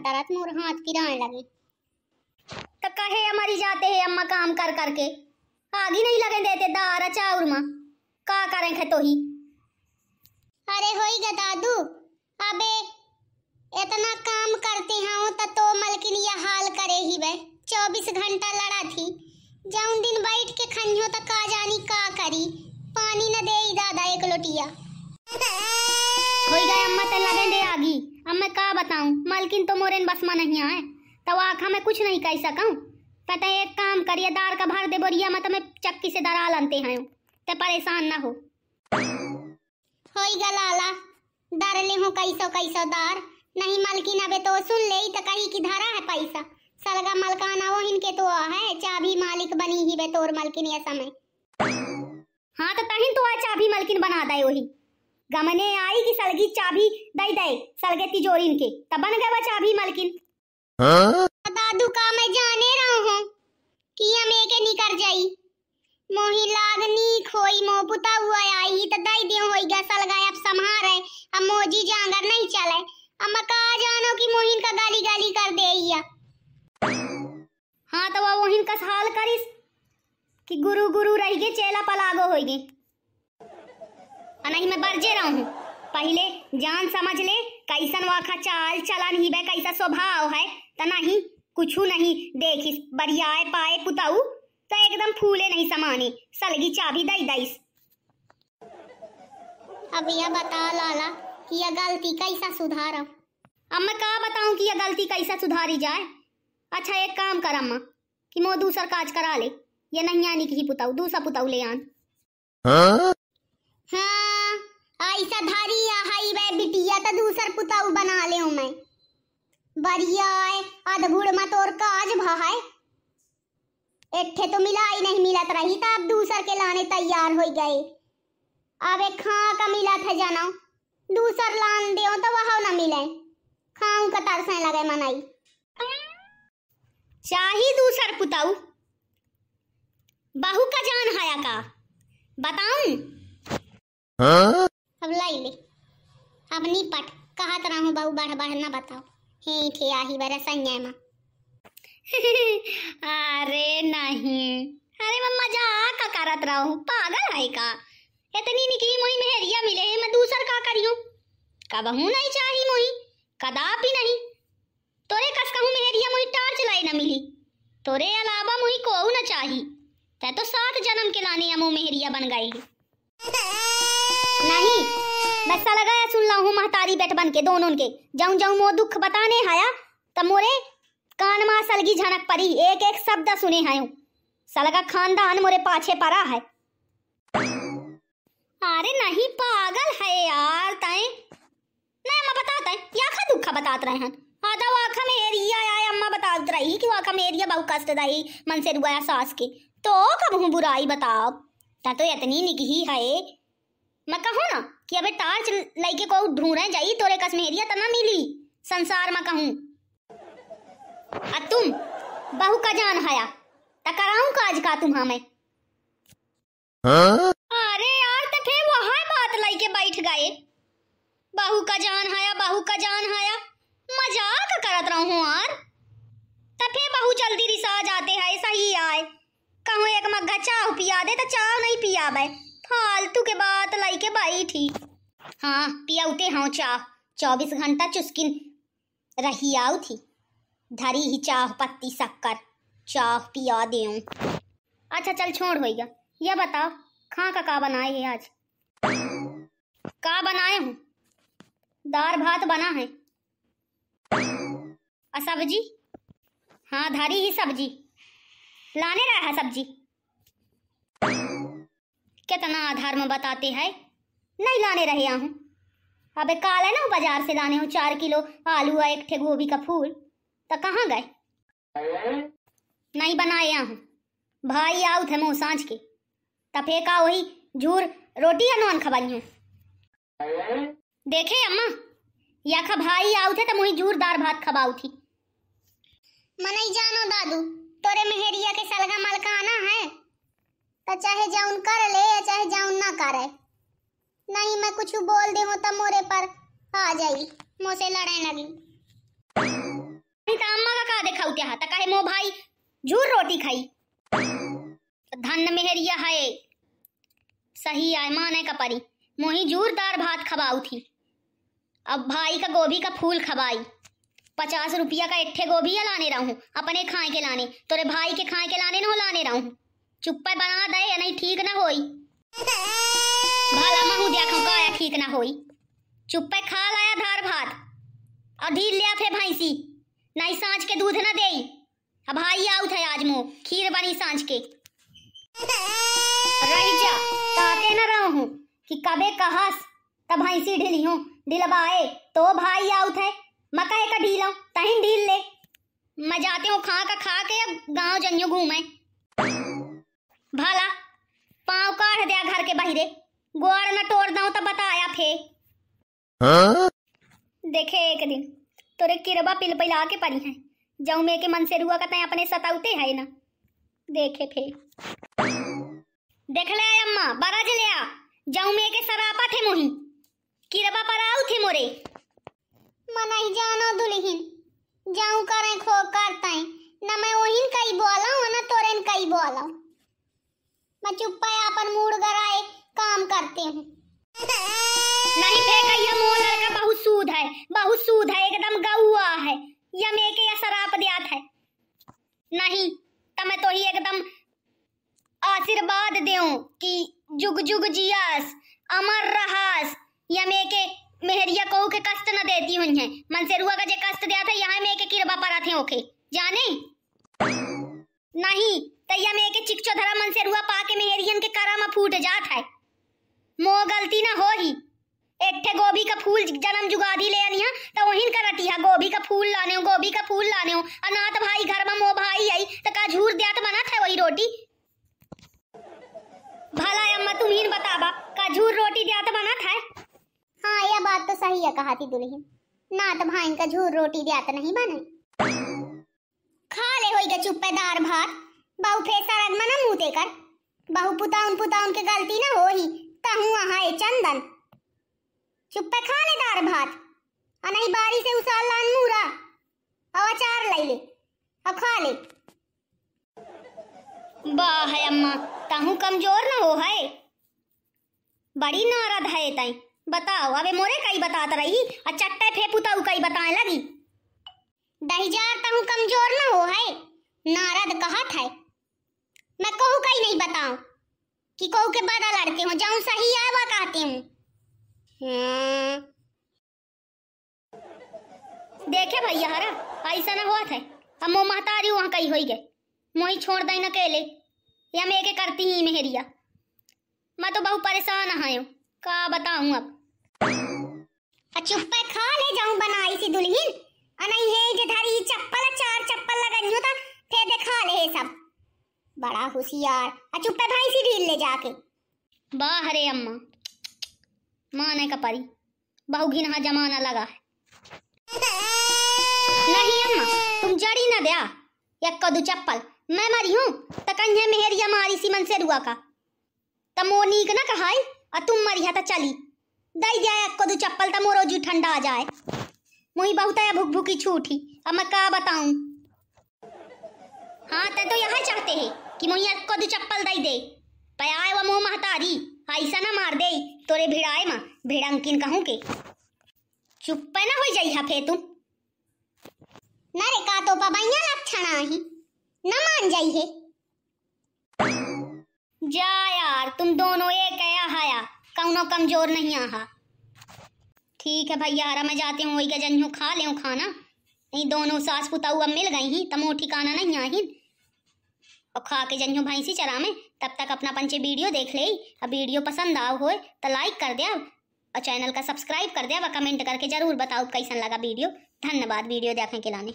दरत दरत मोर हाथ पिराने लगे। तो कहे हमारी जाते हैं अम्मा काम कर करके। आगे नहीं लगे देते दारा चाउर माँ। का करें खे तो ही अरे होई गा दादू अबे इतना काम करते हैं तो तो मलकिन यह हाल करे ही बे। चौबीस घंटा लड़ा थी। जाउन दिन बैठ के खनियो तो का जानी का करी। पानी न दे दादा एक लोटिया। होई गए अम्मा ते लगे दे आगी? अब मैं का बताऊँ? मलकिन तो मोरेन बस में नहीं आए तो आखा मैं कुछ नहीं कह सकूँ। पता एक काम करिए दार का भर दे बोरिया में तो मैं चक्की से दरा लनते हैं। ते परेशान ना हो। होई गा लाला दर ले हो कैसो कैसो दार। नहीं मलकिन अबे तो सुन ले तो कही की धरा है पैसा। सलगा मलकाना वो इनके तो है चाबी मालिक बनी ही बे तोर मलकिन ये समय। हाँ तो तहिन तो आ चाबी मलकिन बना दे वही। गमने आई कि सलगी चाबी दई दे सलगे तिजोरी इनके तब बन गए चाबी मलकिन। दादू का मैं जाने रहा हूँ कि हम एके निकर जाई। मोही लागनी खोई मो पुता हुआ आई। तो दई दे होई गा सलगा अब संहारे अब मोजी जांगर नहीं चले। अब मैं का जानो कि मोहिन का गाली गाली कर दे या। हाँ तो वो मोहिन का हाल करिस कि गुरु गुरु रह चेला पलागो होई गे आ नहीं मैं बरजे रहा हूँ। पहले जान समझ ले कैसन वाखा चाल चलन ही बे कैसा स्वभाव है। तो नहीं कुछू नहीं देखिस बरियाए पाए पुताऊ। तो एकदम फूले नहीं समाने सलगी चाबी दई दईस। अब यह बता लाला कि यह गलती कैसा सुधारा। अब मैं का बताऊँ कि यह गलती कैसा सुधारी जाए? अच्छा एक काम कर अम्मा कि मो दूसर काज करा ले। ये नहीं आनी की पुताऊ दूसरा पुताऊ ले आन। हाँ? हाँ ऐसा धारी हाई वे बिटिया तो दूसर पुताऊ बना ले मैं। बढ़िया है अधबुड़ मत और काज भाई इट्ठे तो मिला ही नहीं मिलत रही तो अब दूसर के लाने तैयार हो गए। अब एक खां का मिला था जाना, दूसर लान दे तो वह न मिले। खाऊ का तरसे लगे मनाई। चाही दूसर पुताऊ। बहू का जान हाया का, बताऊँ? अब लाई अब निपट कहत रहूँ बहू बढ़ बढ़ ना बताओ। हे थे आही बरा संजय माँ। अरे नहीं। अरे मैं मज़ाक का करत रहूँ पागल है का? इतनी निकली मोही मेहरिया मिले है मैं दूसर का करियो। कबहू नहीं चाही मोही? कदापि नहीं? तोरे कस कहूँ मेहरिया मोही टार्च लाई ना मिली। तोरे अलावा मोही को न चाही। तै तो सात जन्म के लाने अमो मेहरिया बन गई। नहीं। मैं सलगाया सुन ला हूँ महतारी बेट बन के, दोनों के जाऊँ जाऊँ मो दुख बताने हाया, तब मोरे कान मा सलगी झनक परी एक एक शब्द सुने हैं सलगा खानदान मोरे पाछे पड़ा है। अरे नहीं, पागल है यार तय नहीं, अम्मा बताता है या खा दुखा बतात रहे हैं। आधा वाखा में एरिया आया अम्मा बतात रही कि वाखा में एरिया बहु कष्ट दाई मन से रुआया सास के। तो कब हूँ बुराई बताओ? ता तो इतनी निकही है मैं कहूँ ना कि अबे टार्च लइके को ढूंढे जाई तोरे कस में एरिया तना मिली। संसार में कहूँ। आ तुम बहू का जान हया त कराऊं काज का तुम हमें अरे यार तो फिर वहाँ बात लइके बैठ गए। बहू का जान हया बहू का जान हया। मज़ाक करत रहूँ यार। तो फिर बहू जल्दी रिसा जाते है सही आए। कहूँ एक मग्गा चाह पिया दे तो चाह नहीं पियाबे। फालतू के बात लइके बैठी हाँ पियाउते हाँ चाह। चौबीस घंटा चुस्किन रही आऊ थी। धरी ही चाह, पत्ती शक्कर चाह पिया देऊं। अच्छा चल छोड़ होइगा यह बताओ, खां का का बनाए है आज? का बनाए हूँ। दाल भात बना है। सब्ज़ी? हाँ धरी ही सब्ज़ी। लाने रहा सब्ज़ी। कितना आधार में बताते हैं? नहीं लाने रहे हूँ अबे काल है ना, बाज़ार से लाने हो, चार किलो आलू और एक ठे गोभी का फूल। तो कहाँ गए? नहीं बनाए हूँ भाई आउ थे मुँह साँझ के। तफे का वही झूर, रोटी या नॉन खबाई हूँ? देखे अम्मा? या खा भाई आउ थे तो मुही झूर दार भात खबाऊ थी। मनई जानो दादू, तोरे मेहरिया के सलगा मलका आना है। तो चाहे जाउन कर ले या चाहे जाउन ना करे। नहीं मैं कुछ बोल दे तो मोरे पर आ जाई मुझसे लड़ने लगी। क्या? त कहे मो भाई झूर रोटी खाई। धन मेहरिया है, सही आय माने का परी। मोही जूरदार भात खबाऊ थी। अब भाई का गोभी का फूल खबाई। पचास रुपया का इट्ठे गोभी लाने रहूँ, अपने खाए के लाने। तोरे भाई के खाए के लाने न लाने रहूँ। चुप्पा बना दे, या नहीं ठीक ना होई। भला महू देखो काया ठीक ना होई। चुप्पे खा लाया धार भात। और ढील लिया फे भैंसी। नहीं साँझ के दूध ना देई। अब भाई आउ थे आज मो खीर बनी साँझ के। रही जा ताके न रहूँ कि कबे कहस तब भैंसी ढीली हूँ ढिलवाए तो भाई आउ थे। मकई का ढीलो तहिन ढील ले। मैं जाते हूँ खा का खा के, अब गाँव जनियो घूमे। भला पाँव काढ़ दिया घर के बहिरे। गोड़ न तोड़ दऊं तो बताया फे। देखे एक दिन तोरे किरबा पिल पिला के पड़ी है। जाऊँ में के मन से रुआ का अपने सताउते है ना? देखे फे। देख ले आय अम्मा बरा ले आ। जाऊँ में के सरापा थे मोही। किरबा पर आउ थे मोरे। मनाई जानो दुल्हिन जाऊँ करे खो करताई न मैं ओहिन कई बोला हूँ न तोरेन कई बोला मैं चुप्पा अपन मूड गराए, काम करते हूँ। नहीं फेंकैया मोर लड़का बहुत सूद है, बहुत सूद है, एकदम गौआ है। या मेके या शराब दियात है। नहीं तमे तो ही एकदम आशीर्वाद देऊं कि जुग जुग जियास, अमर रहास, या मेके मेहरिया कहू के कष्ट न देती हुई है। मन से रुआ का जे कष्ट दिया था, यहाँ मेके किरबा पर आते ओके जाने? नहीं तैया मेके चिकचो धरा मन से रुआ पाके मेहरियन के करा में फूट जात है। मो गलती ना हो ही। एठे गोभी का फूल जन्म जुगादी ले आनिया तो वहीन का रटिया गोभी का फूल लाने हो, गोभी का फूल लाने हो। अनाथ भाई घर में मो भाई आई तो का झूर दिया तो बना था वही रोटी? भला अम्मा, तुम ही बताबा, का झूर रोटी दिया तो बना था? हाँ यह बात तो सही है, कहा थी दुल्हन ना तो भाई का झूर रोटी दिया तो नहीं बने। खा ले होई के चुप्पेदार भात। बहु फेसा रद मना मुँह कर बहु पुताउन पुताउन के गलती ना हो ही तहु ए चंदन। चुप्पे खा ले दार भात। आ नहीं बारी से उसाल लान मूरा। अब अचार लाई ले। अब खा ले। वाह है अम्मा तहु कमज़ोर ना हो है। बड़ी नारद है तई। बताओ अबे मोरे कई बतात रही? आ चट्टे फे पुताऊ कई बताए लगी। दहीजार तहु कमज़ोर ना हो है। नारद कहत है। बताऊँ कि कहू के बड़ा लड़के हो, जाऊँ सही आवा कहती हूँ। हम्म। देखे भैया हरा, ऐसा ना हुआ थे। अब मो महतारी वहाँ कहीं होई गए। मोही छोड़ न अकेले। या मैं के करती ही मेहरिया मैं तो बहुत परेशान हायो का बताऊँ अब? चुप्पे खा ले जाऊँ बनाई सी दुल्हन। नहीं है जे धरी चप्पल, चार चप्पल लगनी हो तो फिर देखा ले सब। बड़ा होशियार आ चुप्पे भाई सी ढील ले जाके। वाह रे अम्मा। माने का परी बहु घिनहा जमाना लगा है। नहीं अम्मा, तुम जड़ी ना दया। या कदू चप्पल। मैं मरी हूँ तो कन्या मेहरिया मारी सी मन से रुआ का। त मोनीक ना कहाई और तुम मरी है तो चली। दई जाए कदू चप्पल तो मोरो जू ठंडा आ जाए। मुही बहुत है भूख भूखी छूटी अब मैं का बताऊँ? हाँ ते तो यहाँ चाहते हैं कि को कदू चप्पल दई दे। पयाए वो मुँह महतारी, ऐसा ना मार दे तोरे भिड़ाए माँ, भिड़ंकिन कहूँ के। चुप ना हो जाई हा फे तुम ना का तो पबैया लक्षण आही न मान जाई है। जा यार, तुम दोनों एक है हाया, कौनो कमज़ोर नहीं आहा ठीक है भैया, हरा मैं जाती हूँ, वही का जन हूँ खा ले खाना। नहीं, दोनों सास पुताऊ अब मिल गई ही, तमो ठिकाना नहीं आही और खा के जनियो भैंसी चरा में तब तक अपना पंचे वीडियो देख ले। अब वीडियो पसंद आओ हो तो लाइक कर दिया और चैनल का सब्सक्राइब कर दिया व कमेंट करके ज़रूर बताओ कैसा लगा वीडियो। धन्यवाद वीडियो देखने के लाने